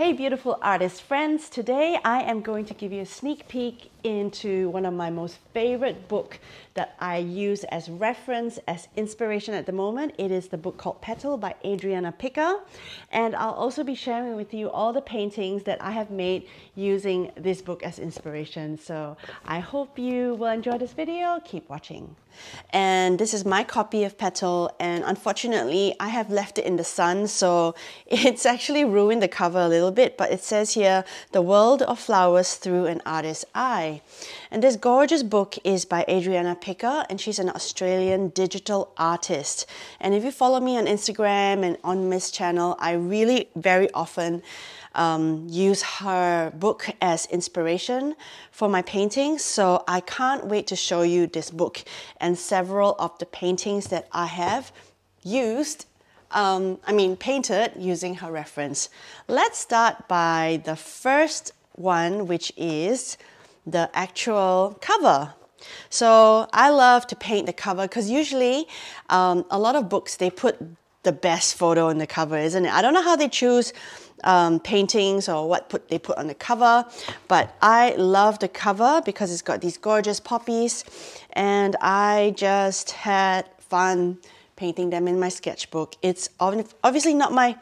Hey beautiful artist friends, today I am going to give you a sneak peek into one of my most favorite book that I use as reference, as inspiration at the moment. It is the book called Petal by Adriana Picker. And I'll also be sharing with you all the paintings that I have made using this book as inspiration. So I hope you will enjoy this video. Keep watching. And this is my copy of Petal and unfortunately I have left it in the sun so it's actually ruined the cover a little bit but it says here the world of flowers through an artist's eye and this gorgeous book is by Adriana Picker and she's an Australian digital artist and if you follow me on Instagram and on Miss channel I really very often um, use her book as inspiration for my paintings. So I can't wait to show you this book and several of the paintings that I have used um, I mean, painted using her reference. Let's start by the first one, which is the actual cover. So I love to paint the cover because usually um, a lot of books, they put the best photo on the cover, isn't it? I don't know how they choose um, paintings or what put they put on the cover. But I love the cover because it's got these gorgeous poppies and I just had fun painting them in my sketchbook. It's obviously not my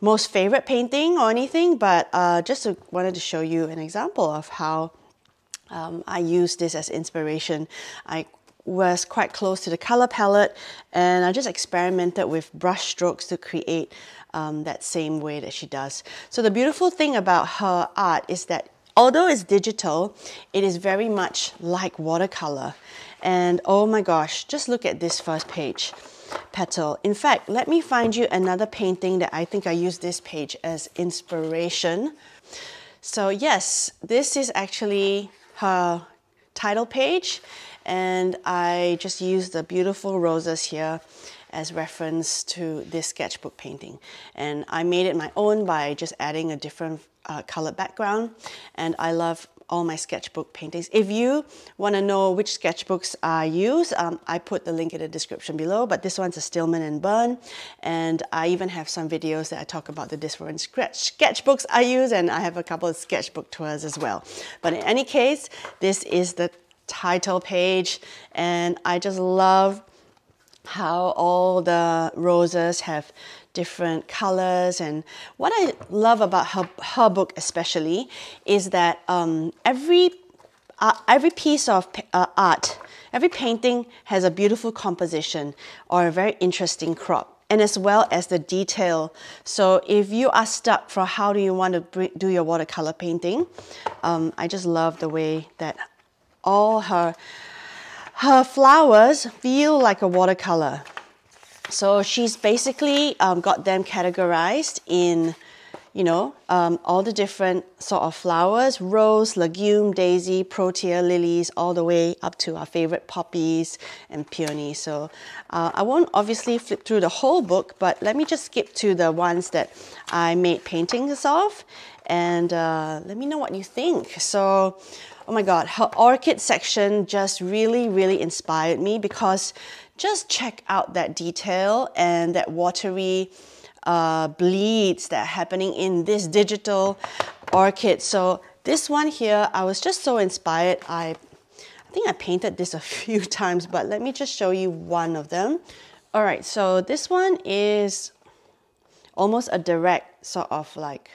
most favorite painting or anything, but uh, just wanted to show you an example of how um, I use this as inspiration. I was quite close to the color palette and I just experimented with brush strokes to create um, that same way that she does. So the beautiful thing about her art is that although it's digital, it is very much like watercolor. And oh my gosh, just look at this first page petal. In fact, let me find you another painting that I think I use this page as inspiration. So yes, this is actually her title page and I just used the beautiful roses here as reference to this sketchbook painting. And I made it my own by just adding a different uh, color background. And I love all my sketchbook paintings. If you want to know which sketchbooks I use, um, I put the link in the description below, but this one's a Stillman and Birn, and I even have some videos that I talk about the different sketch sketchbooks I use, and I have a couple of sketchbook tours as well. But in any case, this is the title page, and I just love how all the roses have different colors. And what I love about her, her book especially is that um, every, uh, every piece of uh, art, every painting has a beautiful composition or a very interesting crop and as well as the detail. So if you are stuck for how do you want to do your watercolor painting, um, I just love the way that all her her flowers feel like a watercolor. So she's basically um, got them categorized in, you know, um, all the different sort of flowers, rose, legume, daisy, protea, lilies, all the way up to our favorite poppies and peonies. So uh, I won't obviously flip through the whole book, but let me just skip to the ones that I made paintings of and uh, let me know what you think. So oh my God, her orchid section just really, really inspired me because just check out that detail and that watery uh, bleeds that are happening in this digital orchid. So this one here, I was just so inspired. I, I think I painted this a few times, but let me just show you one of them. All right, so this one is almost a direct sort of like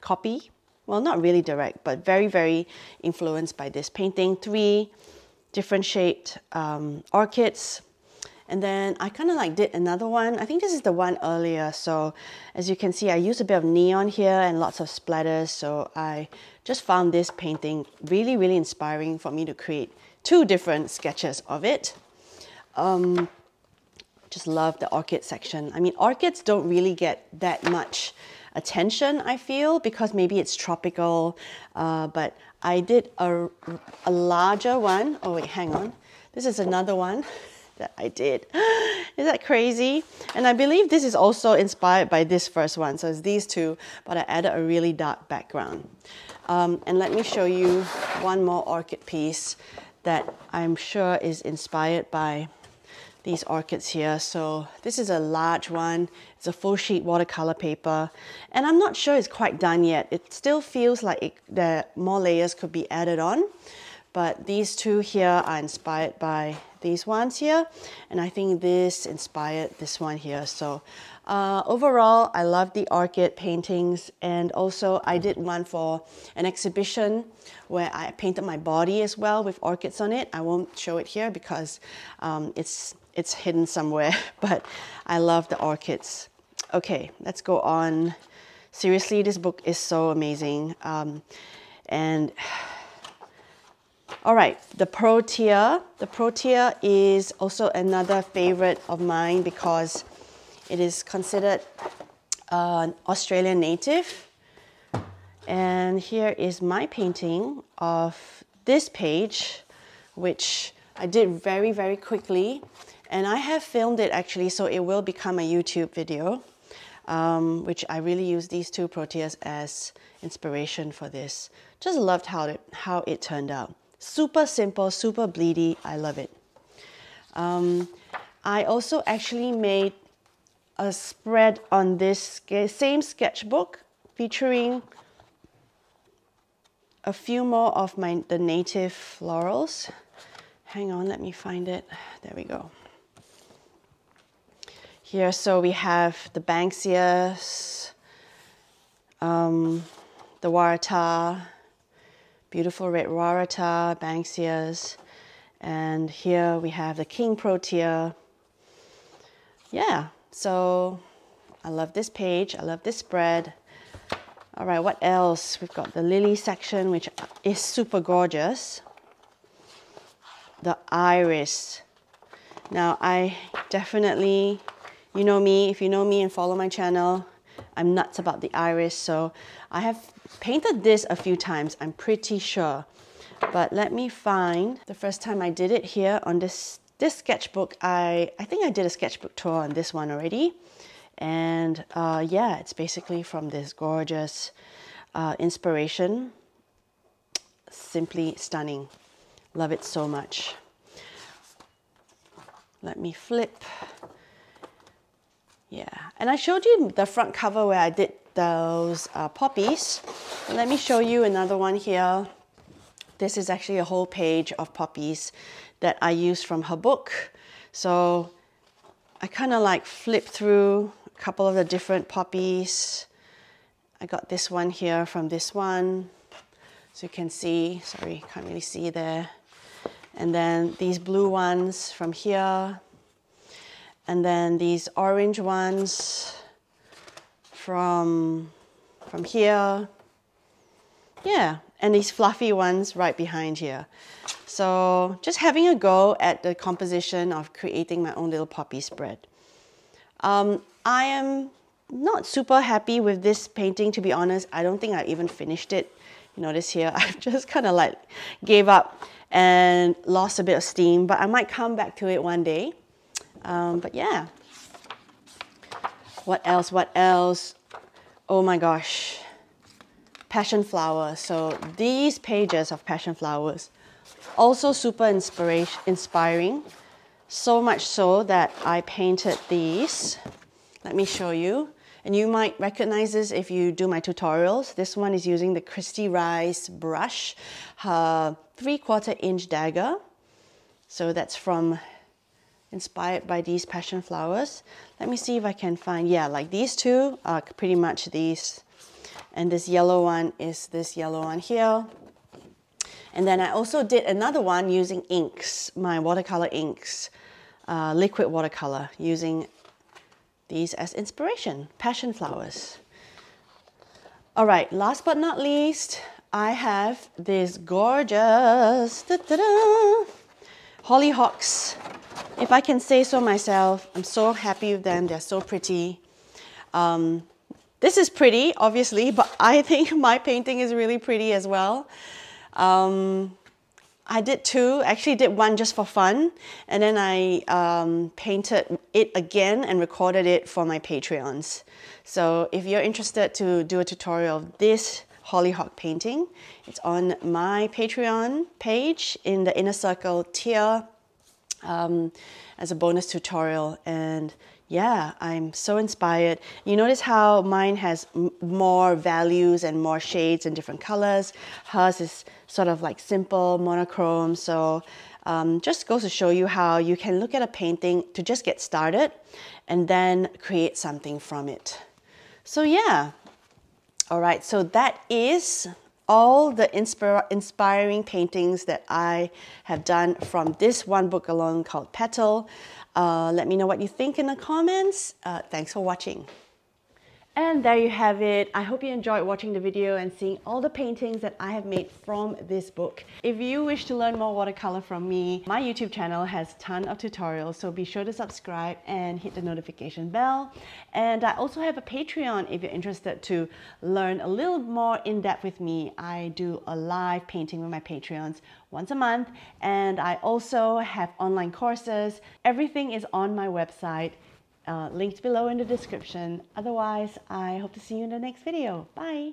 copy well, not really direct, but very, very influenced by this painting. Three different shaped um, orchids. And then I kind of like did another one. I think this is the one earlier. So as you can see, I used a bit of neon here and lots of splatters. So I just found this painting really, really inspiring for me to create two different sketches of it. Um, just love the orchid section. I mean, orchids don't really get that much attention, I feel, because maybe it's tropical. Uh, but I did a, a larger one. Oh, wait, hang on. This is another one that I did. Is that crazy? And I believe this is also inspired by this first one. So it's these two, but I added a really dark background. Um, and let me show you one more orchid piece that I'm sure is inspired by these orchids here. So this is a large one. It's a full sheet watercolor paper. And I'm not sure it's quite done yet. It still feels like it, the more layers could be added on. But these two here are inspired by these ones here. And I think this inspired this one here. So uh, overall, I love the orchid paintings. And also I did one for an exhibition where I painted my body as well with orchids on it. I won't show it here because um, it's it's hidden somewhere, but I love the orchids. Okay, let's go on. Seriously, this book is so amazing. Um, and all right, the Protea. The Protea is also another favorite of mine because it is considered an Australian native. And here is my painting of this page, which I did very, very quickly. And I have filmed it actually, so it will become a YouTube video, um, which I really use these two proteas as inspiration for this. Just loved how it, how it turned out. Super simple, super bleedy. I love it. Um, I also actually made a spread on this same sketchbook featuring a few more of my the native florals. Hang on, let me find it. There we go. Here, so we have the Banksias, um, the Waratah, beautiful red Waratah, Banksias, and here we have the King Protea. Yeah, so I love this page, I love this spread. All right, what else? We've got the lily section, which is super gorgeous. The iris. Now, I definitely you know me, if you know me and follow my channel, I'm nuts about the iris. So I have painted this a few times, I'm pretty sure. But let me find the first time I did it here on this this sketchbook. I, I think I did a sketchbook tour on this one already. And uh, yeah, it's basically from this gorgeous uh, inspiration. Simply stunning. Love it so much. Let me flip yeah, and I showed you the front cover where I did those uh, poppies. Let me show you another one here. This is actually a whole page of poppies that I used from her book. So I kind of like flip through a couple of the different poppies. I got this one here from this one. So you can see, sorry, can't really see there. And then these blue ones from here. And then these orange ones from, from here. Yeah, and these fluffy ones right behind here. So just having a go at the composition of creating my own little poppy spread. Um, I am not super happy with this painting, to be honest. I don't think I even finished it. You notice here, I've just kind of like gave up and lost a bit of steam, but I might come back to it one day. Um, but yeah. What else? What else? Oh my gosh. Passion flowers. So these pages of passion flowers, also super inspiration, inspiring. So much so that I painted these. Let me show you. And you might recognize this if you do my tutorials. This one is using the Christy Rice brush, her three quarter inch dagger. So that's from inspired by these passion flowers. Let me see if I can find, yeah, like these two are pretty much these. And this yellow one is this yellow one here. And then I also did another one using inks, my watercolor inks, uh, liquid watercolor, using these as inspiration, passion flowers. All right, last but not least, I have this gorgeous da -da -da, hollyhocks if I can say so myself, I'm so happy with them. They're so pretty. Um, this is pretty, obviously, but I think my painting is really pretty as well. Um, I did two, actually did one just for fun, and then I um, painted it again and recorded it for my Patreons. So if you're interested to do a tutorial of this hollyhock painting, it's on my Patreon page in the Inner Circle tier um, as a bonus tutorial. And yeah, I'm so inspired. You notice how mine has more values and more shades and different colors. Hers is sort of like simple monochrome. So um, just goes to show you how you can look at a painting to just get started and then create something from it. So yeah, all right, so that is all the inspir inspiring paintings that I have done from this one book alone called Petal. Uh, let me know what you think in the comments. Uh, thanks for watching. And there you have it. I hope you enjoyed watching the video and seeing all the paintings that I have made from this book. If you wish to learn more watercolor from me, my YouTube channel has ton of tutorials, so be sure to subscribe and hit the notification bell. And I also have a Patreon if you're interested to learn a little more in depth with me. I do a live painting with my Patreons once a month, and I also have online courses. Everything is on my website uh, linked below in the description. Otherwise, I hope to see you in the next video. Bye!